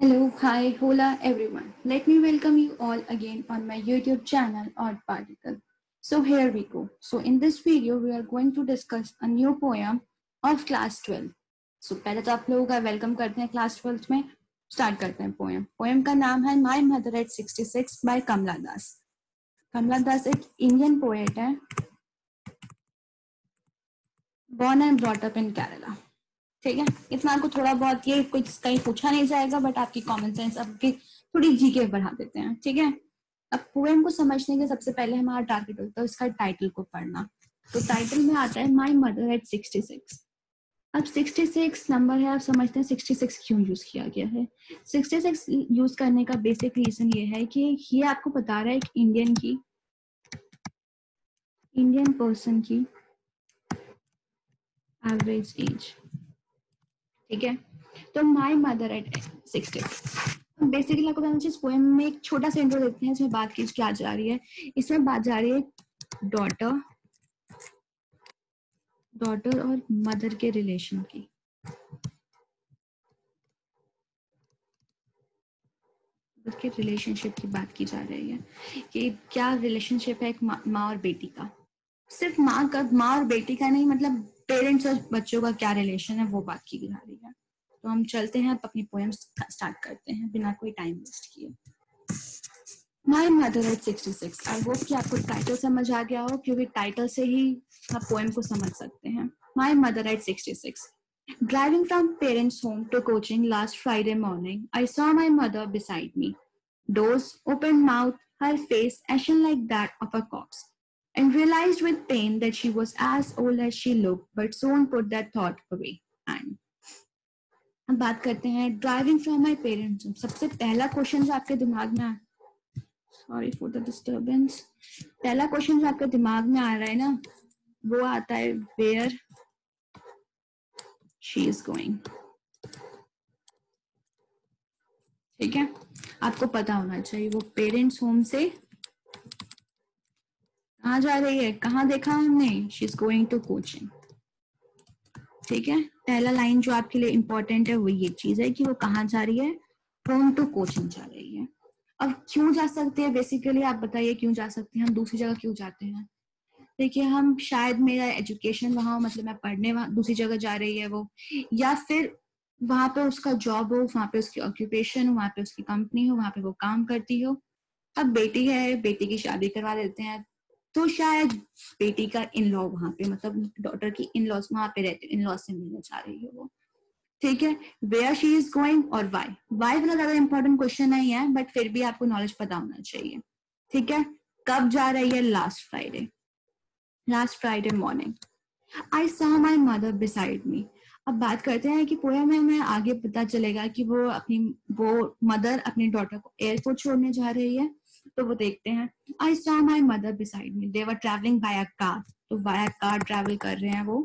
Hello, hi, hola everyone. Let me welcome you all again on my YouTube channel Odd Particle. So here we go. So in this video, we are going to discuss a new poem of class 12. So पहले तो आप लोगों का welcome करते हैं class twelfth में start करते हैं पोएम पोएम का नाम है my mother at 66 by Kamala Das Kamala Das एक इंडियन पोएट है born and brought up in Kerala. ठीक है? इतना आपको थोड़ा बहुत ये कुछ कहीं पूछा नहीं जाएगा बट आपकी कॉमन सेंस आपकी थोड़ी जीके बढ़ा देते हैं। ठीक है? अब पोएम को समझने के सबसे पहले हमारा टारगेट होता है इसका टाइटल को पढ़ना। तो टाइटल में आता है my mother at sixty six अब 66 नंबर है, आप समझते हैं 66 क्यों यूज़ किया गया है? 66 यूज़ करने का बेसिक रीजन ये है कि ये आपको बता रहा है एक इंडियन की इंडियन पर्सन की एवरेज एज ठीक है? तो my mother at sixty basically आपको बताना चाहिए पोएम में एक छोटा सा इंट्रो देखते हैं इसमें बात की क्या जा रही है। इसमें बात जा रही है डॉटर डॉटर और मदर के रिलेशन की। के रिलेशनशिप की बात की जा रही है कि क्या रिलेशनशिप है एक माँ और बेटी का। सिर्फ़ माँ का, माँ और बेटी का नहीं मतलब पेरेंट्स और बच्चों का क्या रिलेशन है वो बात की जा रही है। तो हम चलते हैं अपनी पोएम स्टार्ट करते हैं बिना कोई टाइम वेस्ट किए। My mother at sixty six I hope कि आपको टाइटल समझ आ गया हो क्योंकि टाइटल से ही आप पोएम को समझ सकते हैं। My mother at sixty six Driving from parents' home to coaching last Friday morning, I saw my mother beside me. Doors, open mouth, her face ashen like that of a corpse, and realized with pain that she was as old as she looked, but soon put that thought away. And अब बात करते हैं driving from my parents सबसे पहला question जो आपके दिमाग में सॉरी फॉर द डिस्टर्बेंस पहला क्वेश्चन जो आपके दिमाग में आ रहा है ना वो आता है वेयर शी इज़ गोइंग ठीक है? आपको पता होना चाहिए वो पेरेंट्स होम से कहा जा रही है? कहाँ देखा हमने? She is going to coaching ठीक है? पहला लाइन जो आपके लिए इंपॉर्टेंट है, वो ये चीज़ है कि वो कहाँ जा रही है? होम टू कोचिंग जा रही है। अब क्यों जा सकते हैं? बेसिकली आप बताइए क्यों जा सकते हैं? हम दूसरी जगह क्यों जाते हैं? देखिए, हम शायद मेरा एजुकेशन वहाँ मतलब मैं पढ़ने वहाँ, दूसरी जगह जा रही है वो। या फिर वहाँ पे उसका जॉब हो, वहाँ पे उसकी ऑक्यूपेशन हो, वहाँ पे उसकी कंपनी हो, वहाँ पे वो काम करती हो। अब बेटी है, बेटी की शादी करवा देते हैं। तो शायद बेटी का इन लॉ वहाँ पे मतलब डॉटर की इन लॉस वहाँ पे रहते इन लॉज से मिलने जा रही है वो। ठीक है? वेयर शी इज़ गोइंग और वाई वाई वाला ज़्यादा इंपॉर्टेंट क्वेश्चन नहीं है बट फिर भी आपको नॉलेज पता होना चाहिए। ठीक है? कब जा रही है last Friday last Friday morning I saw my mother beside me अब बात करते हैं कि पोया में हमें आगे पता चलेगा कि वो अपनी, वो मदर अपनी डॉटर को एयरपोर्ट छोड़ने जा रही है। तो वो देखते हैं I saw my mother beside me they were travelling by car तो बाया कार ट्रेवल कर रहे हैं वो।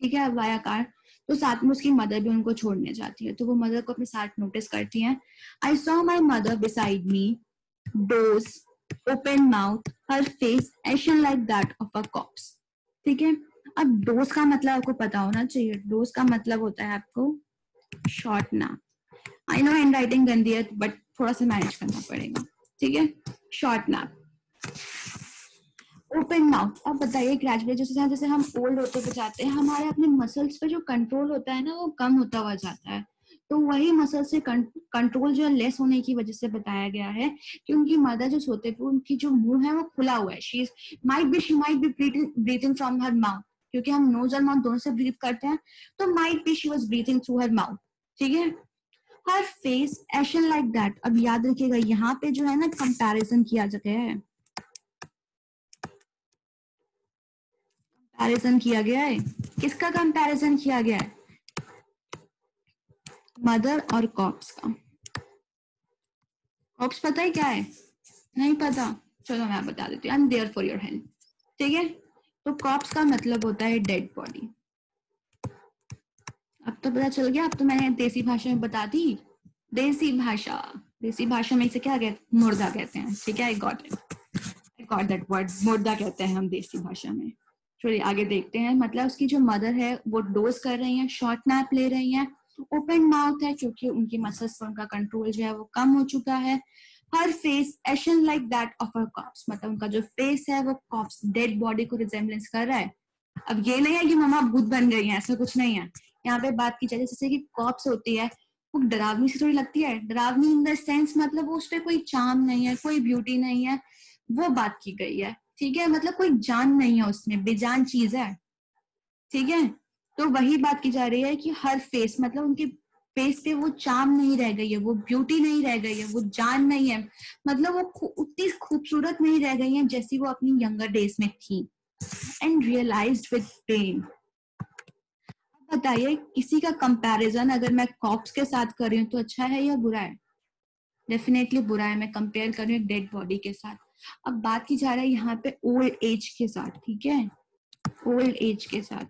ठीक है बाया कार तो साथ में उसकी मदर भी उनको छोड़ने जाती है। तो वो मदर को अपने साथ नोटिस करती है I saw my mother beside me doze open mouth her face ashen like that of a corpse ठीक है? अब डोज का मतलब आपको पता होना चाहिए। डोज का मतलब होता है आपको शॉर्ट नाप आई नो हैंड राइटिंग गंदी है बट थोड़ा सा मैनेज करना पड़ेगा ठीक है? शॉर्ट नाप ओपन माउथ अब बताइए ग्रेजुएट जैसे जैसे हम ओल्ड होते हुए जाते हैं, हमारे अपने मसल्स पे जो कंट्रोल होता है ना, वो कम होता हुआ जाता है। तो वही मसल से कंट्रोल जो है लेस होने की वजह से बताया गया है कि उनकी मदर जो सोते थे उनकी जो मुँह है, वो खुला हुआ है। She might be she might be breathing from her mouth क्योंकि हम नोज़ और माउथ दोनों से ब्रीथ करते हैं तो might be she was breathing through her mouth ठीक है? Her face ashen like that अब याद रखिएगा, यहाँ पे जो है ना कंपैरिजन किया जाता है। कंपैरिजन किया गया है। किसका कंपैरिजन किया गया है? मदर और कॉप्स का। कॉप्स पता है क्या है? नहीं पता। चलो मैं बता देती हूँ। I am there for your help ठीक है? तो कॉप्स का मतलब होता है डेड बॉडी अब तो पता चल गया, अब तो मैंने देसी भाषा में बता दी। देसी भाषा देसी भाषा में इसे क्या कहते मुर्दा कहते हैं, ठीक है? I got it I got that word मुर्दा कहते हैं हम देसी भाषा में। चलिए, आगे देखते हैं। मतलब उसकी जो मदर है, वो डोज कर रही है शॉर्ट नैप ले रही है। ओपन माउथ है, क्योंकि उनकी मसल्स पर उनका कंट्रोल जो है, वो कम हो चुका है। Her face ashen like that of a corpse मतलब उनका जो फेस है, वो कॉप्स डेड बॉडी को रिजेम्बलेंस कर रहा है। अब ये नहीं है कि मम्मा भूत बन गई है, ऐसा कुछ नहीं है। यहाँ पे बात की जाए, जैसे कि कॉप्स होती है, वो डरावनी से थोड़ी लगती है। डरावनी इन द सेंस मतलब उस पर कोई चाम नहीं है, कोई ब्यूटी नहीं है, वो बात की गई है। ठीक है? मतलब कोई जान नहीं है उसमें, बेजान चीज़ है। ठीक है? तो वही बात की जा रही है कि हर फेस मतलब उनके फेस पे वो चाम नहीं रह गई है, वो ब्यूटी नहीं रह गई है, वो जान नहीं है। मतलब वो उतनी खूबसूरत नहीं रह गई है जैसी वो अपनी यंगर डेज़ में थी। एंड रियलाइज़ विद पेन बताइए किसी का कंपैरिजन अगर मैं कॉप्स के साथ कर रही हूँ तो अच्छा है या बुरा है? डेफिनेटली बुरा है, मैं कंपेयर कर रही हूँ डेड बॉडी के साथ। अब बात की जा रहा है यहाँ पे ओल्ड एज के साथ, ठीक है? ओल्ड एज के साथ।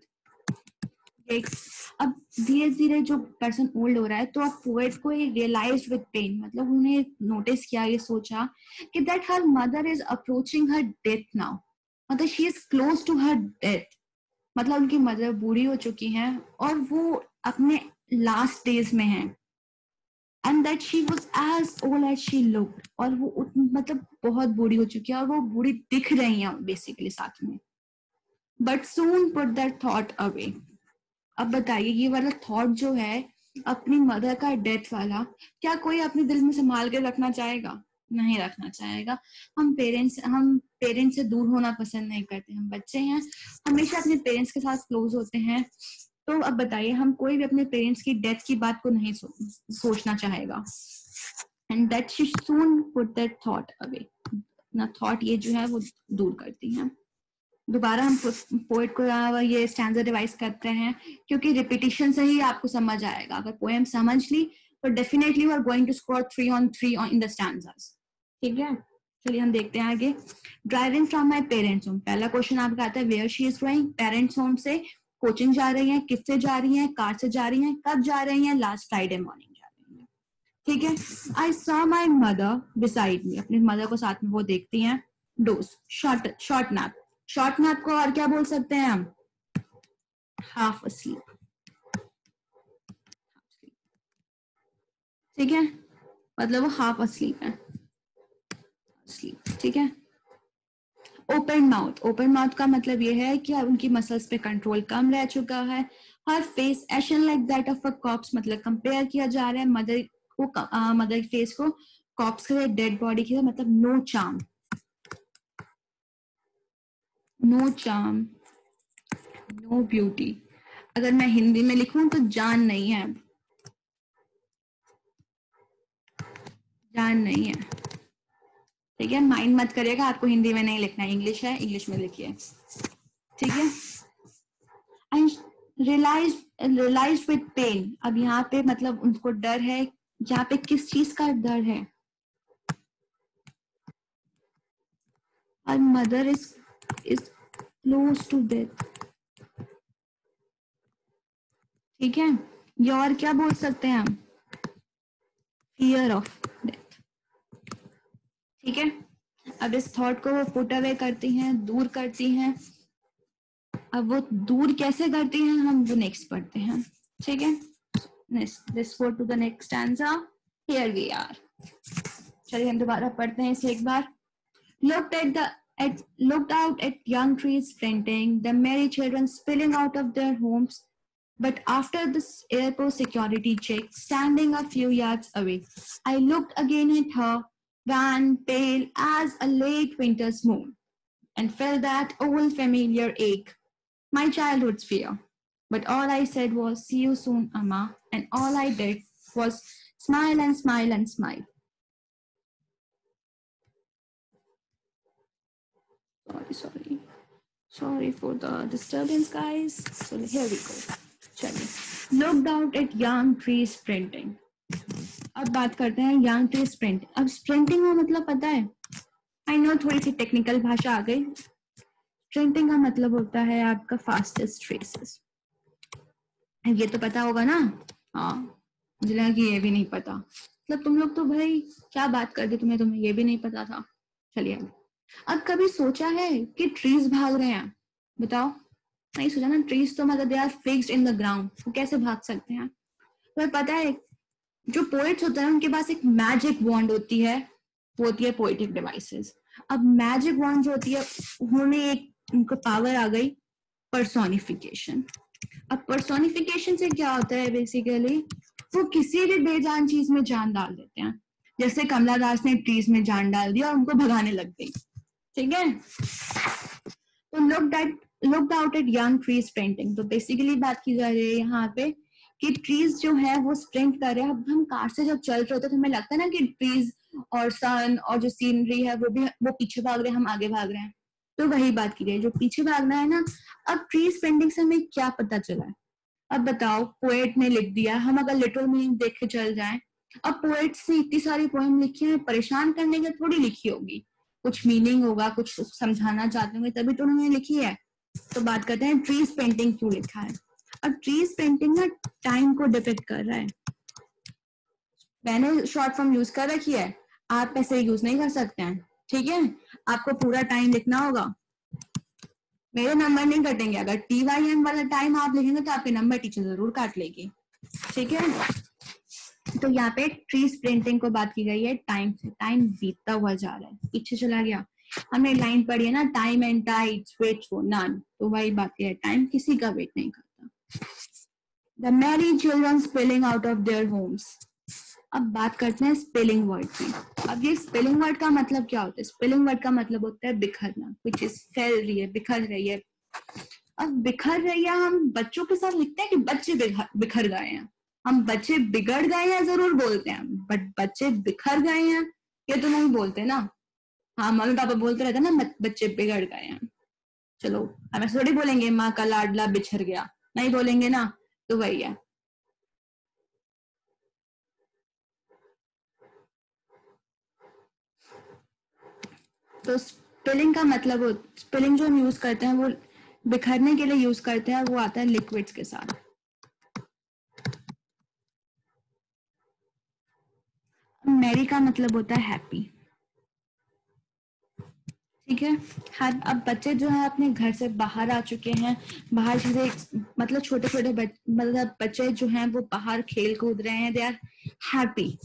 अब धीरे धीरे जो पर्सन ओल्ड हो रहा है तो अब पोएट को रियलाइज़ विद पेन मतलब उन्हें नोटिस किया, ये सोचा कि that her mother is approaching her death now मतलब she is close to her death मतलब उनकी मदर बूढ़ी हो चुकी हैं और वो अपने लास्ट डेज़ में हैं। And that she was age old age she look और वो मतलब बहुत बूढ़ी हो चुकी है और वो बूढ़ी दिख रही हैं बेसिकली साथ में। But soon put that thought away अब बताइए, ये वाला थॉट जो है, अपनी मदर का डेथ वाला, क्या कोई अपने दिल में संभाल के रखना चाहेगा? नहीं रखना चाहेगा। हम पेरेंट्स हम पेरेंट्स से दूर होना पसंद नहीं करते। हम बच्चे हैं हमेशा अपने पेरेंट्स के साथ क्लोज होते हैं। तो अब बताइए हम कोई भी अपने पेरेंट्स की डेथ की बात को नहीं सो, सोचना चाहेगा। And that she soon put that thought away ना थॉट ये जो है वो दूर करती है। दोबारा हम पोएट को ये स्टैंडर्ड रिवाइज करते हैं क्योंकि रिपीटिशन से ही आपको समझ आएगा। अगर पोएम समझ ली तो definitely we are going to score three on three in the standards ठीक है? चलिए हम देखते हैं आगे। Driving from my parents home पहला क्वेश्चन आपका आता है where she is going parents home से कोचिंग जा रही है, किससे जा रही है, कार से जा रही है, कब जा रही है? लास्ट फ्राइडे मॉर्निंग जा रही है। ठीक है? I saw my mother decide me अपनी मदर को साथ में वो देखती हैं। Doze short short nap short nap को और क्या बोल सकते हैं हम? हाफ़ अस्लीप ठीक है? मतलब वो हाफ़ अस्लीप है। स्लीप ठीक है? ओपन माउथ ओपन माउथ का मतलब ये है कि उनकी मसल्स पे कंट्रोल कम रह चुका है। Her face ashen like that of a corpse मतलब कंपेयर किया जा रहा है मदर को मदर फेस को कॉप्स के डेड बॉडी के मतलब no charm no charm no beauty अगर मैं हिंदी में लिखूं तो जान नहीं है। जान नहीं है। ठीक है? माइंड मत करिएगा, आपको हिंदी में नहीं लिखना इंग्लिश है इंग्लिश में लिखिए। ठीक है? And realise realise with pain अब यहाँ पे मतलब उनको डर है। यहाँ पे किस चीज़ का डर है? Mother is is close to death ठीक है? ये और क्या बोल सकते हैं हम? फियर ऑफ़ ठीक है? अब इस थॉट को वो पुट अवे करती हैं, दूर करती हैं। अब वो दूर कैसे करती हैं, हम वो नेक्स्ट पढ़ते हैं। ठीक है? This to the next answer we are चलिए हम दोबारा पढ़ते हैं इसे एक बार। Look at the at look out at young trees printing the merry children spilling out of their homes but after this airport security check standing a few yards away, i looked again at her ran pale as a late winter's moon, and felt that old familiar ache, my childhood's fear. But all I said was, See you soon, Amma, and all I did was smile and smile and smile. Sorry, sorry. Sorry for the disturbance, guys. So here we go. Chali. Looked out at young trees sprinting. अब बात करते हैं young to sprint अब sprinting का मतलब पता है? I know थोड़ी सी टेक्निकल भाषा आ गई। स्प्रिंटिंग का मतलब होता है आपका फास्टेस्ट रेसेस ये तो पता होगा ना? हाँ। मुझे लगा कि ये भी नहीं पता। मतलब तुम लोग तो भाई क्या बात करते तुम्हें? तुम्हें ये भी नहीं पता था। चलिए अब। कभी सोचा है कि ट्रीज भाग रहे हैं? बताओ। नहीं, सोचा ना ट्रीज तो मतलब they are fixed in the ground वो कैसे भाग सकते हैं? तो पता है जो पोइट्स होते हैं, उनके पास एक मैजिक वॉन्ड होती है वो होती है पोइटिक डिवाइसेस अब मैजिक वॉन्ड जो होती है, उन्होंने एक, उनको पावर आ गई पर्सोनिफिकेशन अब पर्सोनिफिकेशन से क्या होता है बेसिकली वो किसी भी बेजान चीज़ में जान डाल देते हैं। जैसे कमला दास ने ट्रीज में जान डाल दिया और उनको भगाने लग गई। ठीक है? तो look that look out at young trees painting तो बेसिकली बात की जा रही है यहाँ पे कि ट्रीज जो है वो स्प्रिंट कर रहे हैं। अब हम कार से जब चल रहे होते तो हमें लगता है ना कि ट्रीज और सन और जो सीनरी है, वो भी, वो पीछे भाग रहे हैं, हम आगे भाग रहे हैं। तो वही बात की गई, जो पीछे भागना है ना, अब ट्रीज पेंटिंग से हमें क्या पता चला है? अब बताओ पोएट ने लिख दिया, हम अगर लिटरल मीनिंग देख के चल जाए, अब पोएट्स ने इतनी सारी पोएम लिखी है, परेशान करने के थोड़ी लिखी होगी। कुछ मीनिंग होगा, कुछ समझाना चाहते होंगे, तभी तो उन्होंने लिखी है। तो बात करते हैं ट्रीज पेंटिंग क्यों लिखा है? अब ट्रीज पेंटिंग ना टाइम को डिपेक्ट कर रहा है। मैंने शॉर्ट फॉर्म यूज़ कर रखी है। आप ऐसे यूज़ नहीं कर सकते हैं। ठीक है? आपको पूरा टाइम लिखना होगा। मेरे नंबर नहीं कटेंगे। अगर टी वाई एम वाला टाइम आप लिखेंगे तो आपके नंबर टीचर ज़रूर काट लेगी। ठीक है? तो यहाँ पे ट्रीज प्रिंटिंग को बात की गई है। टाइम से टाइम बीतता हुआ जा रहा है। पीछे चला गया। हमने लाइन पढ़ी है ना time and tides wait for none तो वही बात है। टाइम किसी का वेट नहीं करता। The merry children spelling out of their homes अब बात करते हैं स्पेलिंग वर्ड की। अब ये स्पेलिंग वर्ड का मतलब क्या होता है? स्पेलिंग वर्ड का मतलब होता है बिखरना कुछ फैल रही है, बिखर रही है। अब बिखर रही है, हम बच्चों के साथ लिखते हैं कि बच्चे बिखर गए हैं? हम बच्चे बिगड़ गए हैं ज़रूर बोलते हैं बट बच्चे बिखर गए हैं, ये तो नहीं बोलते ना। हाँ मम्मी पापा बोलते रहते ना, बच्चे बिगड़ गए हैं। चलो हम थोड़ी बोलेंगे, माँ का लाडला बिछर गया। नहीं बोलेंगे ना तो वही है। तो स्पिलिंग का मतलब हो स्पिलिंग जो हम यूज़ करते हैं, वो बिखरने के लिए यूज़ करते हैं, वो आता है लिक्विड्स के साथ। मैरी का मतलब होता है हैप्पी ठीक है? हर अब बच्चे जो है, अपने घर से बाहर आ चुके हैं। बाहर चीज़ें मतलब छोटे छोटे मतलब बच्चे जो हैं, वो बाहर खेल कूद रहे हैं। दे आर हैप्पी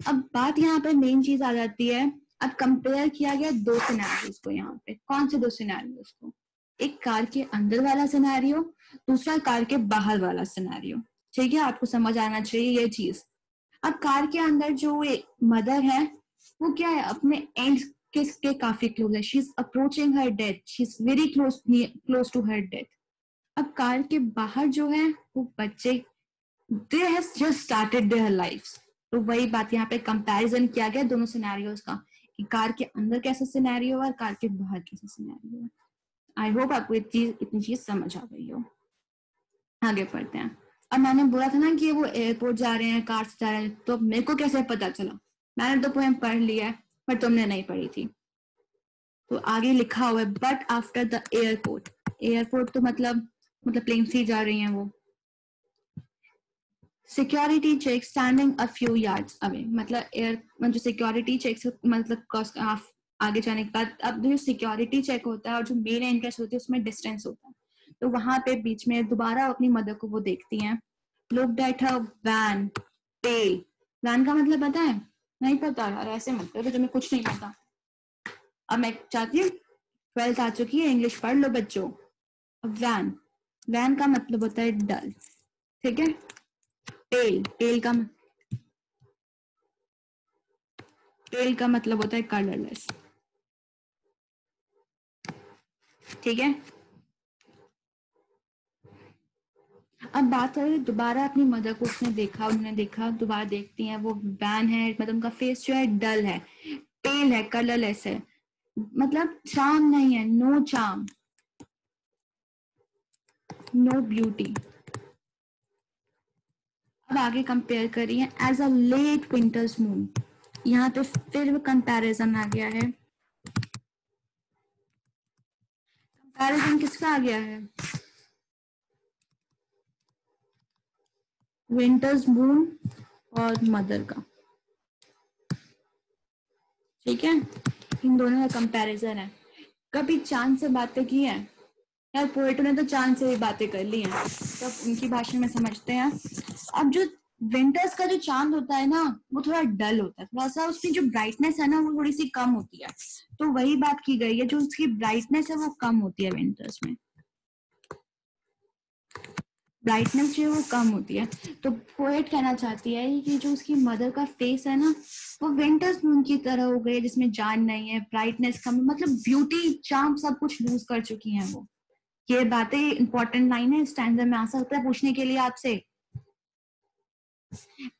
अब बात यहाँ पे मेन चीज़ आ जाती है। अब कंपेयर किया गया दो सिनेरियोस को यहाँ पे। कौन से दो सिनेरियोस को? एक कार के अंदर वाला सिनेरियो दूसरा कार के बाहर वाला सिनेरियो ठीक है? आपको समझ आना चाहिए ये चीज़। अब कार के अंदर जो मदर है, वो क्या है? अपने एंड के, के काफ़ी क्लोज है? She is approaching her death she is very close close to her death अब कार के बाहर जो है वो बच्चे they have just started their life तो वही बात यहाँ पे कंपैरिजन किया गया दोनों सिनेरियोस का कि कार के अंदर कैसा सिनेरियो है और कार के बाहर कैसा सिनेरियो है आई होप आपको ये चीज़ इतनी चीज़ समझ आ गई हो। आगे पढ़ते हैं। अब मैंने बोला था ना कि वो एयरपोर्ट जा रहे हैं कार से जा रहे हैं तो मेरे को कैसे पता चला? मैंने तो पोएम पढ़ लिया है। पर तुमने नहीं पढ़ी थी। तो आगे लिखा हुआ है but after the airport airport तो मतलब मतलब प्लेन से जा रही हैं वो। Security check standing a few yards away मतलब एयर जो सिक्योरिटी चेक मतलब आगे जाने के बाद, अब जो सिक्योरिटी चेक होता है और जो मेन एंट्रेंस होती है, उसमें डिस्टेंस होता है। तो वहाँ पे बीच में दोबारा अपनी मदर को वो देखती हैं। Look that wan pale wan का मतलब पता है? नहीं पता यार, ऐसे मतलब तो तुम्हें कुछ नहीं पता। अब मैं चाहती हूँ ट्वेल्थ आ चुकी है इंग्लिश पढ़ लो बच्चों। अब वैन वैन का मतलब होता है डल, ठीक है? टेल टेल का टेल का मतलब होता है कलरलेस ठीक है? अब बात करें दोबारा अपनी मदर को उसने देखा, उन्होंने देखा, दोबारा देखती हैं, वो बैन है मतलब उनका फेस जो है डल है पेल है कलरलेस है। मतलब चाम नहीं है नो चाम नो ब्यूटी अब आगे कंपेयर करिए as a late winter's moon यहाँ पे फिर कंपैरिजन आ गया है। कंपैरिजन किसका आ गया है? विंटर्स मून और मदर का। ठीक है? इन दोनों का कंपैरिजन है। कभी चाँद से बातें की हैं? यार पोएटो ने तो चाँद से भी बातें कर ली हैं। तो उनकी भाषा में समझते हैं। अब जो विंटर्स का जो चाँद होता है ना, वो थोड़ा डल होता है। थोड़ा सा उसकी जो ब्राइटनेस है ना, वो थोड़ी सी कम होती है। तो वही बात की गई है, जो उसकी ब्राइटनेस है, वो कम होती है विंटर्स में। ब्राइटनेस जो है वो कम होती है। तो पोएट कहना चाहती है कि जो उसकी मदर का फेस है ना, वो विंटर्स मून की तरह हो गई जिसमें जान नहीं है ब्राइटनेस कम मतलब ब्यूटी चार्म सब कुछ लूज कर चुकी हैं वो। ये बातें इंपॉर्टेंट लाइन है स्टैंडर में आ सकता है पूछने के लिए आपसे।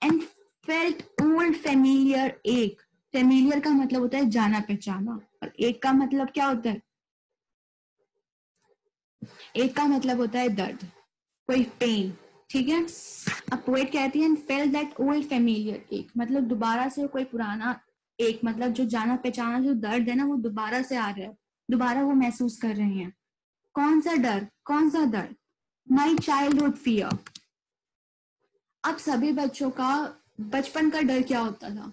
And felt old familiar ache. Familiar का मतलब होता है जाना पहचाना। और एक का मतलब क्या होता है? एक का मतलब होता है दर्द। कोई पेन ठीक है? अब पोएट कहती है फेल दैट ओल्ड फेमिलियर एक मतलब दोबारा से कोई पुराना एक मतलब जो जाना पहचाना, जो दर्द है ना, वो दोबारा से आ रहा है। दोबारा वो महसूस कर रहे हैं। कौन सा डर? कौन सा दर्द? माई चाइल्डहुड फियर अब सभी बच्चों का, बचपन का डर क्या होता था?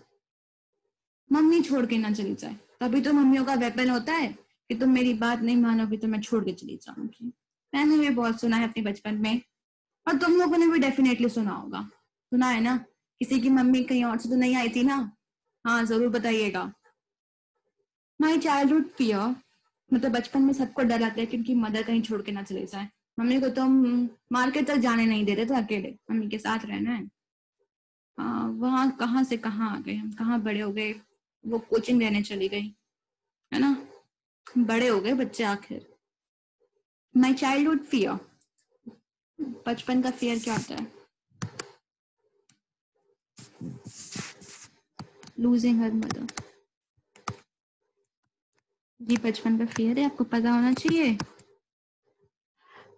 मम्मी छोड़ के ना चली जाए। तभी तो मम्मियों का वेपन होता है कि तुम मेरी बात नहीं मानोगी तो मैं छोड़ के चली जाऊँगी। मैंने भी बहुत सुना है अपने बचपन में। और तुम लोगों ने भी डेफिनेटली सुना होगा। सुना है ना? किसी की मम्मी कहीं और से तो नहीं आई थी ना? हाँ ज़रूर बताइएगा। माई चाइल्डहुड फियर मतलब बचपन में सबको डर आता है कि उनकी मदर कहीं छोड़ के ना चले जाए। मम्मी को तो मार्केट तक जाने नहीं देते थे अकेले। मम्मी के साथ रहना है। हाँ वहाँ कहाँ से कहाँ आ गए हम? कहाँ बड़े हो गए? वो कोचिंग लेने चली गई। है ना? बड़े हो गए बच्चे आखिर। माई चाइल्डहुड फियर बचपन का फियर क्या होता है? लूजिंग हर मदर ये बचपन का फियर है, आपको पता होना चाहिए।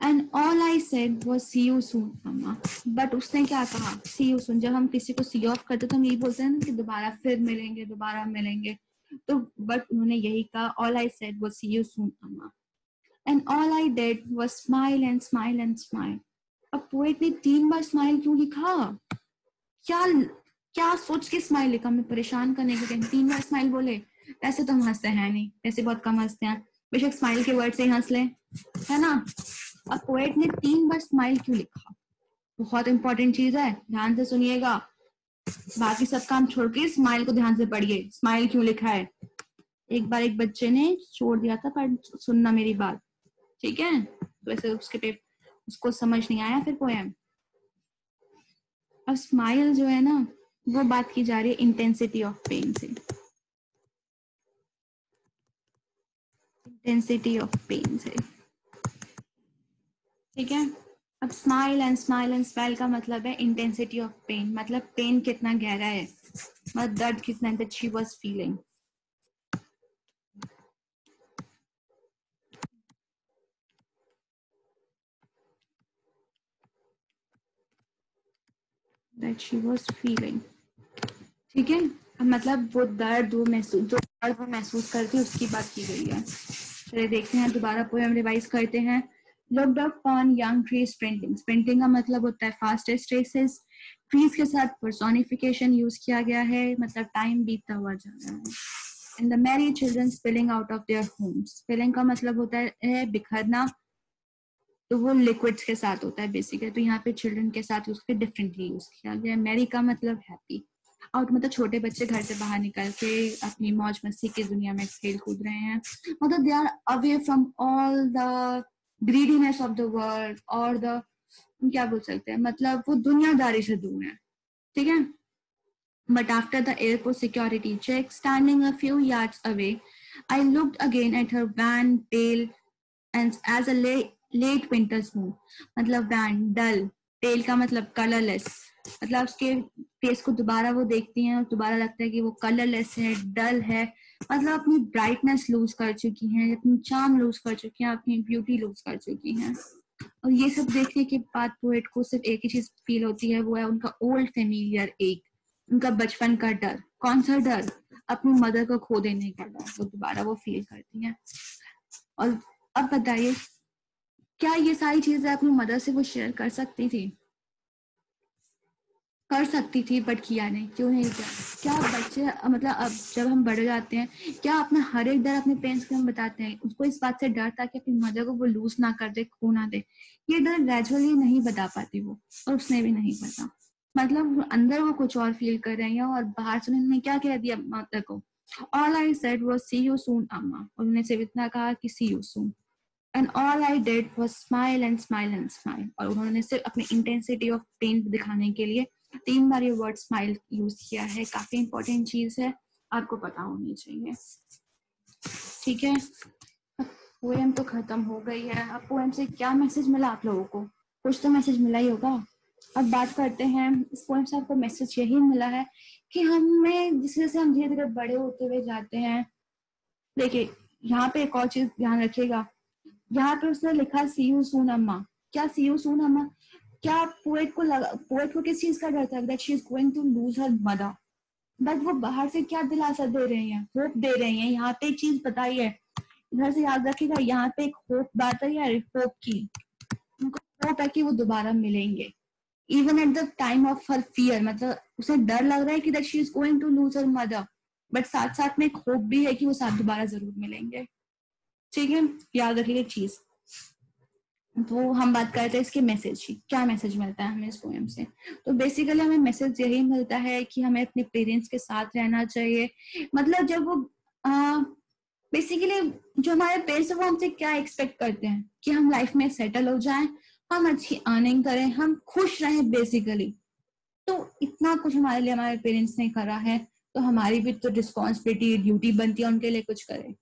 एंड ऑल आई सेड वो सी यू सून मम्मा बट उसने क्या कहा? सी यू सून जब हम किसी को सी ऑफ़ करते तो हम यही बोलते हैं ना कि दोबारा फिर मिलेंगे, दोबारा मिलेंगे। तो बट उन्होंने यही कहा all I said was see you soon mamma and all I did was smile and smile and smile अब पोएट ने तीन बार स्माइल क्यों लिखा? क्या क्या सोच के स्माइल लिखा? मैं परेशान करने के तीन बार स्माइल बोले। ऐसे तो हम हँसते हैं नहीं, ऐसे बहुत कम हँसते हैं। बेशक स्माइल के वर्ड से ही हंस ले, है ना? अब पोएट ने तीन बार स्माइल क्यों लिखा? बहुत इंपॉर्टेंट चीज़ है, ध्यान से सुनिएगा। बाकी सब काम छोड़ के स्माइल को ध्यान से पढ़िए। स्माइल क्यों लिखा है? एक बार एक बच्चे ने छोड़ दिया था, पर सुनना मेरी बात। ठीक है? तो ऐसे उसके पे, उसको समझ नहीं आया फिर पोएम अब स्माइल जो है ना, वो बात की जा रही है इंटेंसिटी ऑफ़ पेन से. इंटेंसिटी ऑफ़ पेन से. ठीक है? अब smile and smile and smile का मतलब है इंटेंसिटी ऑफ़ पेन मतलब पेन कितना गहरा है मतलब दर्द कितना that she was feeling that she was feeling. ठीक है? मतलब वो दर्द वो महसूस, जो दर्द वो महसूस करती है, उसकी बात की गई है। चलिए देखते हैं, दोबारा पोएम रिवाइज करते हैं। Looked up on young tree sprinting sprinting का मतलब होता है फास्टेस्ट रेसेस ट्रीज के साथ पर्सोनिफिकेशन यूज़ किया गया है। मतलब टाइम बीतता हुआ जा रहा है। In the merry children spilling out of their homes spilling का मतलब होता है बिखरना। तो वो लिक्विड्स के साथ होता है बेसिकली तो यहाँ पे चिल्ड्रन के साथ उसके डिफरेंटली यूज़ किया गया मैरी का मतलब हैप्पी आउट मतलब छोटे बच्चे घर से बाहर निकल के अपनी मौज मस्ती की दुनिया में खेल कूद रहे हैं। मतलब they are away from all the greediness of the world और द क्या बोल सकते हैं? मतलब वो दुनियादारी से दूर है। ठीक है? But after the airport security check, standing a few yards away, I looked again at her wan, pale, and as a lay, late winter smooth मतलब बैंड डल टेल का मतलब कलरलेस मतलब उसके फेस को दोबारा वो देखती हैं और दोबारा लगता है कि वो कलरलेस है डल है। मतलब अपनी ब्राइटनेस लूज कर चुकी हैं, अपनी चाम लूज कर चुकी हैं, अपनी ब्यूटी लूज कर चुकी हैं। और ये सब देखने के बाद पोएट को सिर्फ़ एक ही चीज़ फील होती है, वो है उनका ओल्ड फेमिलियर एक, उनका बचपन का डर। कौन सा डर? अपनी मदर को खो देने का डर, वो दोबारा वो फील करती हैं। और अब बताइए क्या ये सारी चीज़ें अपनी मदर से वो शेयर कर सकती थी? कर सकती थी बट किया नहीं। क्यों नहीं किया? क्या बच्चे मतलब अब जब हम बड़े जाते हैं, क्या अपना हर एक डर अपने पेरेंट्स को हम बताते हैं? उसको इस बात से डर था कि अपनी मदर को वो लूज ना कर दे, खो ना दे। ये डर ग्रेजुअली नहीं बता पाती वो, और उसने भी नहीं पता मतलब अंदर वो कुछ और फील कर रहे हैं और बाहर से उन्होंने क्या कह दिया मदर को? ऑल आई सेड वो सी यू सून अम्मा। उन्होंने सिर्फ़ इतना कहा कि see you soon and all I did was smile and smile and smile और उन्होंने सिर्फ़ अपनी इंटेंसिटी ऑफ़ पेन दिखाने के लिए तीन बार ये वर्ड स्माइल यूज़ किया है। काफ़ी इंपॉर्टेंट चीज़ है। आपको पता होनी चाहिए। ठीक है? पोएम तो खत्म हो गई है। अब पोएम से क्या मैसेज मिला आप लोगों को? कुछ तो मैसेज मिला ही होगा। अब बात करते हैं। इस पोएम से आपको मैसेज यही मिला है कि हमें जिस जैसे हम धीरे धीरे बड़े होते हुए जाते हैं। देखिए, यहाँ पे एक और चीज़ ध्यान रखिएगा। यहाँ पे उसने लिखा सी यू सून अम्मा। क्या सी यू सून अम्मा क्या पोएट को लगा पोएट को किस चीज़ का डर था that she is going to lose her mother but वो बाहर से क्या दिलासा दे रहे हैं? होप दे रहे हैं। यहाँ पे एक चीज़ बताई है। इधर से याद रखिएगा, यहाँ पे एक होप बात है यार होप की। उनको होप है कि वो दोबारा मिलेंगे। Even at the time of her fear मतलब उसे डर लग रहा है कि that she is going to lose her mother but साथ साथ में एक होप भी है कि वो साथ दोबारा ज़रूर मिलेंगे। ठीक है याद रखिएगा एक चीज़। तो हम बात करते हैं इसके मैसेज की। क्या मैसेज मिलता है हमें इस पोएम से? तो बेसिकली हमें मैसेज यही मिलता है कि हमें अपने पेरेंट्स के साथ रहना चाहिए। मतलब जब वो बेसिकली जो हमारे पेरेंट्स वो हमसे क्या एक्सपेक्ट करते हैं? कि हम लाइफ में सेटल हो जाएँ, हम अच्छी अर्निंग करें, हम खुश रहें बेसिकली तो इतना कुछ हमारे लिए हमारे पेरेंट्स ने करा है तो हमारी भी तो रिस्पॉन्सिबिलिटी ड्यूटी बनती है, उनके लिए कुछ करें।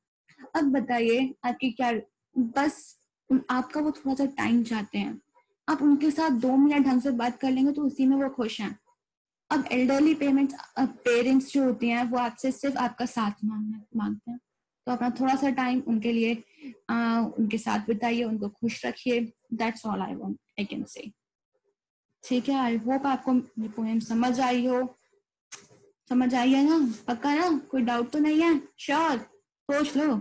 अब बताइए आपकी क्या बस आपका वो थोड़ा सा टाइम चाहते हैं। आप उनके साथ दो मिनट ढंग से बात कर लेंगे तो उसी में वो खुश हैं। अब एल्डरली पेमेंट्स पेरेंट्स जो होती हैं वो आपसे सिर्फ़ आपका साथ मांगना मांगते हैं। तो अपना थोड़ा सा टाइम उनके लिए आ, उनके साथ बिताइए उनको खुश रखिए। That's all I want I can say ठीक है आई होप आपको पोएम समझ आई हो। समझ आई है ना? पक्का ना? कोई डाउट तो नहीं है? श्योर सोच लो।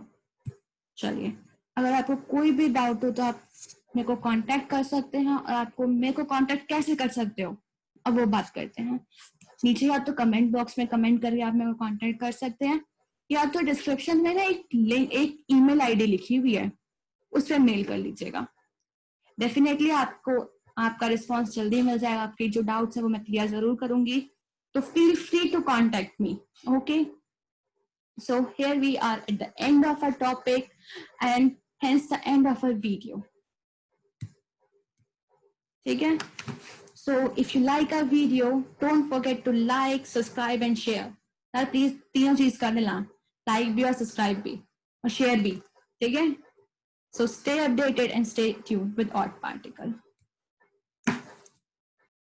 चलिए। अगर आपको कोई भी डाउट हो तो आप मेरे को कांटेक्ट कर सकते हैं और आपको मेरे को कांटेक्ट कैसे कर सकते हो, अब वो बात करते हैं। नीचे या तो कमेंट बॉक्स में कमेंट करके आप मेरे को कांटेक्ट कर सकते हैं, या तो डिस्क्रिप्शन में ना एक लिंक एक ईमेल आईडी लिखी हुई है, उस पर मेल कर लीजिएगा। डेफिनेटली आपको, आपका रिस्पॉन्स जल्दी मिल जाएगा, आपके जो डाउट्स है वो मैं क्लियर ज़रूर करूँगी तो feel free to contact me okay so here we are at the end of our topic and hence the end of our video okay so if you like our video don't forget to like subscribe and share please तीनों चीज कर लेना like भी और subscribe भी और share भी ठीक है so stay updated and stay tuned with Art Particle